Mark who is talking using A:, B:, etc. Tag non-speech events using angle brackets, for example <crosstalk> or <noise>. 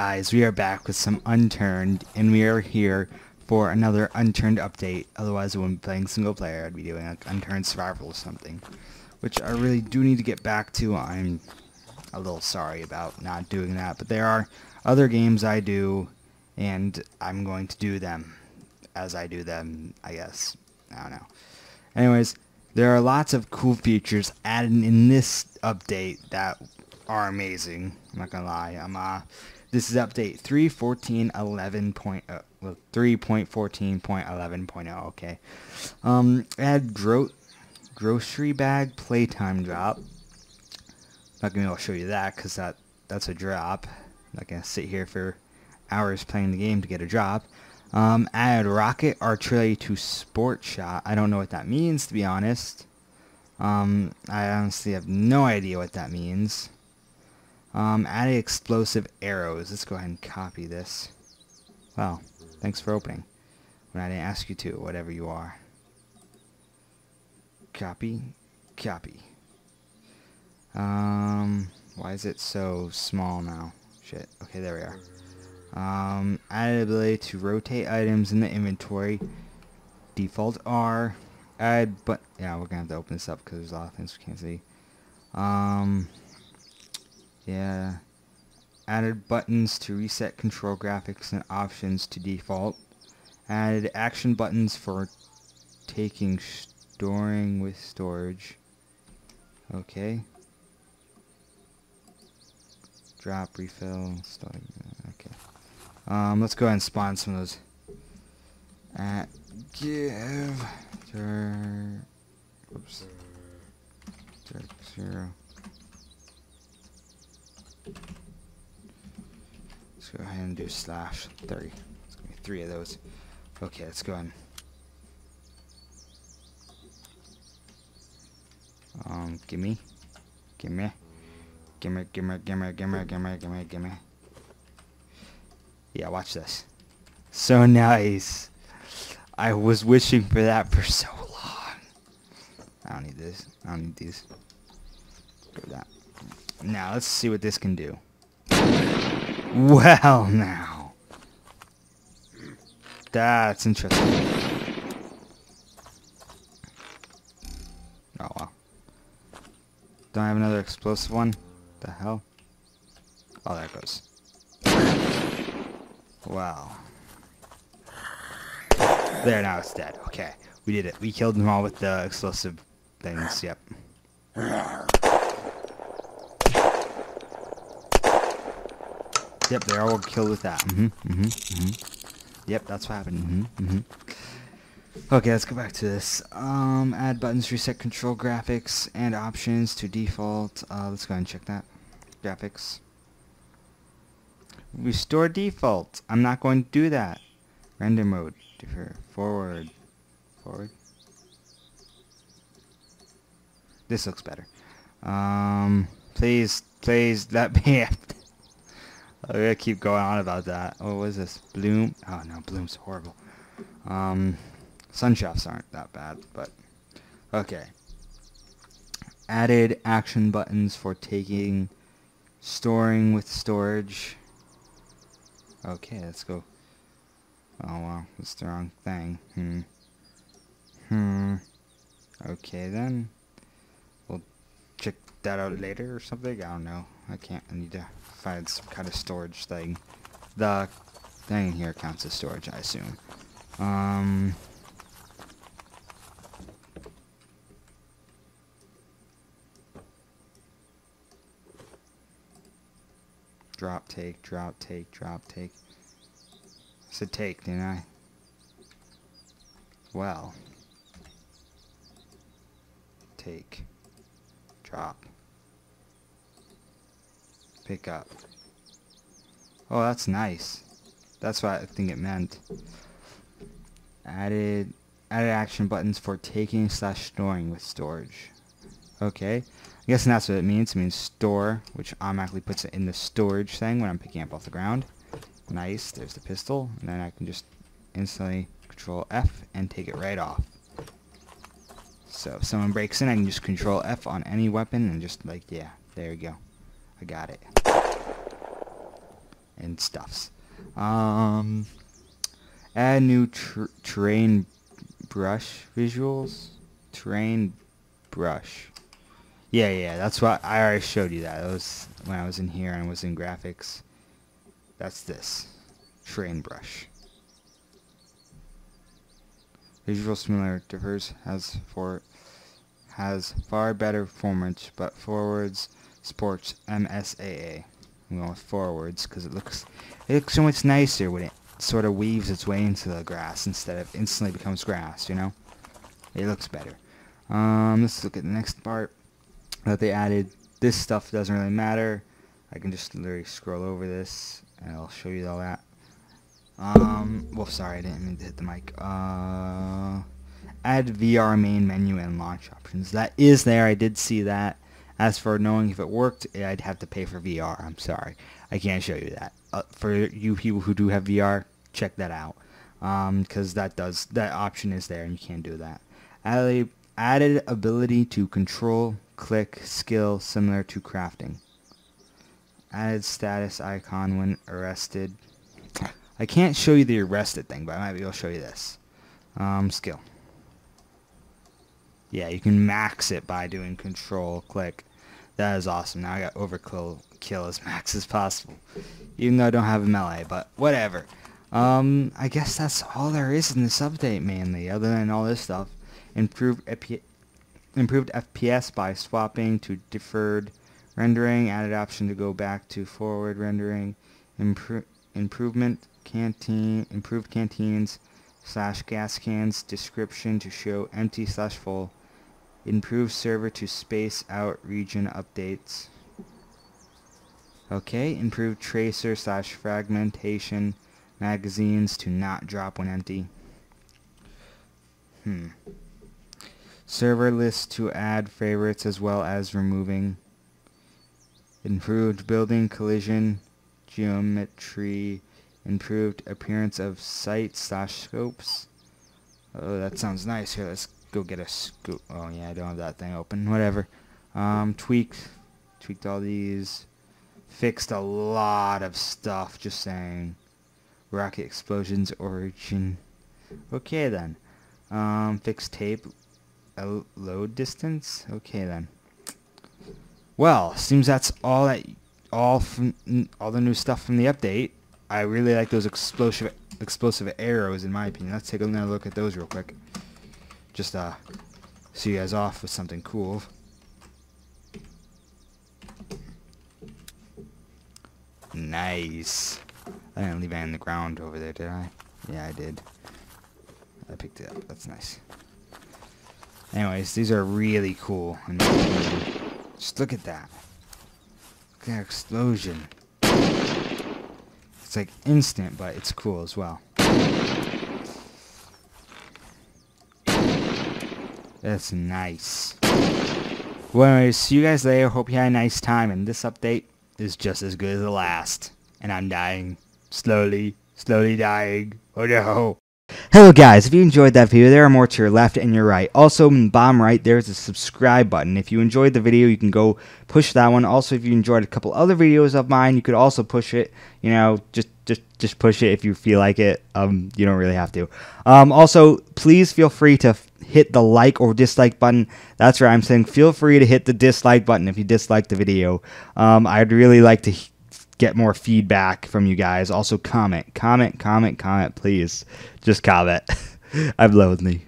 A: guys, we are back with some Unturned, and we are here for another Unturned update. Otherwise, be playing single player. I'd be doing like Unturned Survival or something, which I really do need to get back to. I'm a little sorry about not doing that, but there are other games I do, and I'm going to do them as I do them, I guess. I don't know. Anyways, there are lots of cool features added in this update that are amazing. I'm not gonna lie. I'm uh, this is update 3.14.11. Point, uh, 3.14.11.0. Okay. Um, add gro grocery bag playtime drop. Not gonna be able to show you that because that that's a drop. I'm not gonna sit here for hours playing the game to get a drop. Um, add rocket artillery to Sportshot. I don't know what that means to be honest. Um, I honestly have no idea what that means. Um, added explosive arrows. Let's go ahead and copy this. Well, thanks for opening. When I didn't ask you to, whatever you are. Copy. Copy. Um, why is it so small now? Shit. Okay, there we are. Um, added ability to rotate items in the inventory. Default R. Add, but yeah, we're gonna have to open this up because there's a lot of things we can't see. Um, yeah. Added buttons to reset control graphics and options to default. Added action buttons for taking storing with storage. Okay. Drop, refill, starting. Okay. Um, let's go ahead and spawn some of those. At give. Tur oops. zero. Let's go ahead and do slash 30. It's gonna be three of those. Okay, let's go ahead. Um, gimme. Gimme. Gimme, gimme, gimme, gimme, gimme, gimme, gimme. Yeah, watch this. So nice. I was wishing for that for so long. I don't need this. I don't need these. Go that. Now, let's see what this can do. Well, now. That's interesting. Oh, wow. Don't I have another explosive one? The hell? Oh, there it goes. Wow. There, now it's dead. Okay. We did it. We killed them all with the explosive things. Yep. Yep, they're all killed with that. Mm-hmm, mm-hmm, mm-hmm. Yep, that's what happened. Mm-hmm, mm-hmm. Okay, let's go back to this. Um, add buttons, reset control graphics and options to default. Uh, let's go ahead and check that. Graphics. Restore default. I'm not going to do that. Render mode. Defer. Forward. Forward. This looks better. Um, please, please let me. I'm gonna keep going on about that. Oh, what is this? Bloom? Oh no, Bloom's horrible. Um, Sunshafts aren't that bad, but okay. Added action buttons for taking, storing with storage. Okay, let's go. Oh wow, that's the wrong thing. Hmm. Hmm. Okay then. Check that out later or something. I don't know. I can't. I need to find some kind of storage thing. The thing here counts as storage, I assume. Um. Drop, take, drop, take, drop, take. I said take, didn't I? Well. Take. Drop. Pick up. Oh, that's nice. That's what I think it meant. Added added action buttons for taking slash storing with storage. Okay. I guess that's what it means. It means store, which automatically puts it in the storage thing when I'm picking up off the ground. Nice. There's the pistol. And then I can just instantly control F and take it right off. So if someone breaks in, I can just control F on any weapon and just like, yeah, there you go. I got it. and stuffs. Um, add new tr- terrain brush visuals. Terrain brush. Yeah, yeah, that's what I already showed you that. That was when I was in here and was in graphics. That's this. Terrain brush. Visual Simulator differs has for has far better performance, but forwards sports MSAA. I'm going with forwards because it looks it looks so much nicer when it sort of weaves its way into the grass instead of instantly becomes grass. You know, it looks better. Um, let's look at the next part that they added. This stuff doesn't really matter. I can just literally scroll over this and I'll show you all that. Um, well, sorry, I didn't mean to hit the mic. Uh, add VR main menu and launch options. That is there. I did see that. As for knowing if it worked, I'd have to pay for VR. I'm sorry. I can't show you that. Uh, for you people who do have VR, check that out. Because um, that does that option is there and you can't do that. Added ability to control click skill similar to crafting. Added status icon when arrested. I can't show you the arrested thing, but I might be able to show you this. Um, skill. Yeah, you can max it by doing control click. That is awesome. Now I got overkill kill as <laughs> max as possible. Even though I don't have a melee, but whatever. Um, I guess that's all there is in this update mainly, other than all this stuff. Improved improved FPS by swapping to deferred rendering, added option to go back to forward rendering, Impro improvement canteen, improved canteens slash gas cans description to show empty slash full, Improve server to space out region updates. Okay, improve tracer slash fragmentation magazines to not drop when empty. Hmm. Server list to add favorites as well as removing. Improved building collision geometry. Improved appearance of sight slash scopes. Oh, that sounds nice. Here, let's go get a scoop. Oh yeah, I don't have that thing open. Whatever. Um, tweaked, tweaked all these. Fixed a lot of stuff. Just saying. Rocket explosions origin. Okay then. Um, fixed tape. load distance. Okay then. Well, seems that's all that all from all the new stuff from the update. I really like those explosive explosive arrows in my opinion. Let's take another look at those real quick just uh, see you guys off with something cool. Nice. I didn't leave it in the ground over there, did I? Yeah, I did. I picked it up. That's nice. Anyways, these are really cool. Just look at that. Look at that explosion. It's like instant, but it's cool as well. That's nice. Well, anyways, see you guys later. Hope you had a nice time. And this update is just as good as the last. And I'm dying. Slowly, slowly dying. Oh no. Hello guys, if you enjoyed that video, there are more to your left and your right. Also, in the bottom right, there's a subscribe button. If you enjoyed the video, you can go push that one. Also, if you enjoyed a couple other videos of mine, you could also push it. You know, just just just push it if you feel like it. Um, you don't really have to. Um, also, please feel free to hit the like or dislike button. That's right, I'm saying feel free to hit the dislike button if you dislike the video. Um, I'd really like to get more feedback from you guys. Also, comment, comment, comment, comment, please. Just comment. <laughs> Loathed me.